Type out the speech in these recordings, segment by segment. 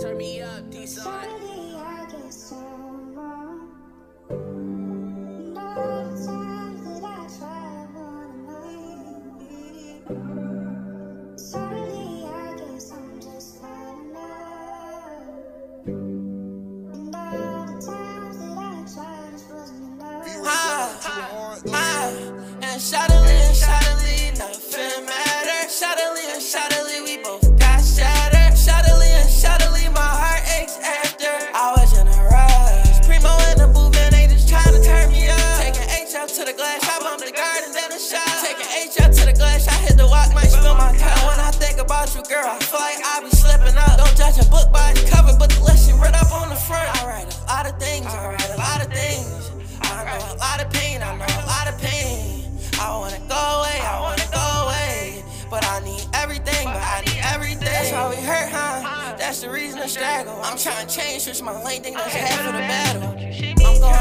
Turn me up, D-Side. You, girl, I feel like I be slipping up. Don't judge a book by its cover, but the lesson right up on the front. I write a lot of things, I write a lot of things. I know a lot of pain, I know a lot of pain. I wanna go away, I wanna go away. But I need everything, but I need everything. That's why we hurt, huh? That's the reason to struggle. I'm trying to change, switch my lane, think that's half of the battle. I'm going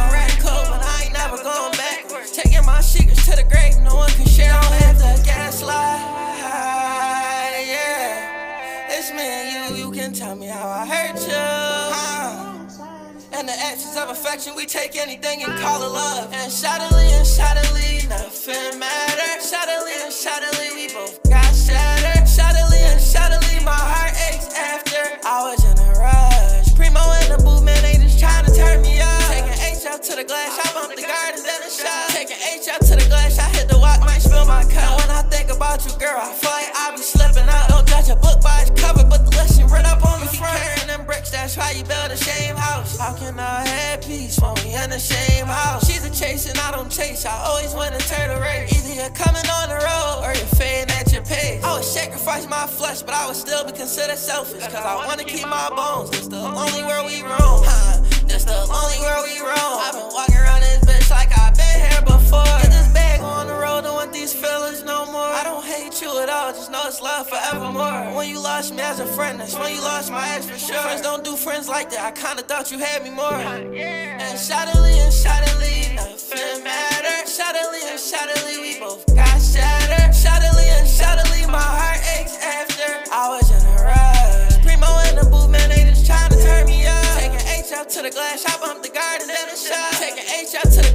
And the actions of affection, we take anything and call it love. And suddenly and suddenly, nothing matters. Suddenly and suddenly, we both got shattered. Suddenly and suddenly, my heart aches after. I was in a rush. Primo in the booth, man, they just trying to turn me up. Taking H out to the glass, I bumped the garden, then a shot. Taking H out to the glass, I hit the walk, might spill my cup. When I think about you, girl, I feel I be slipping up. Don't judge a book by its cover, I had peace in the same house? Oh, she's a chase and I don't chase. I always win a turtle race. Either you're coming on the road or you're fading at your pace. I would sacrifice my flesh, but I would still be considered selfish. Cause I wanna keep my bones. It's the only world we roam. Don't you at all, just know it's love forevermore. When you lost me as a friend, that's when you lost my ex for sure. Friends don't do friends like that, I kinda thought you had me more. And suddenly and suddenly, nothing mattered. Suddenly and suddenly, we both got shattered. Suddenly and suddenly, my heart aches after. I was in a rush. Primo in the booth, man, they just trying to turn me up. Taking H out to the glass, I bumped the garden, then a shot. Taking H out to the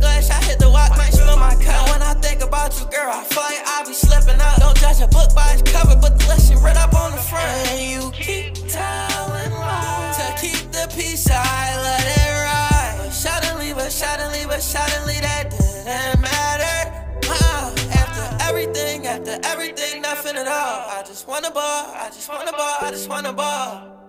but suddenly, but suddenly, that didn't matter. Huh? After everything, after everything, nothing at all. I just wanna ball, I just wanna ball, I just wanna ball.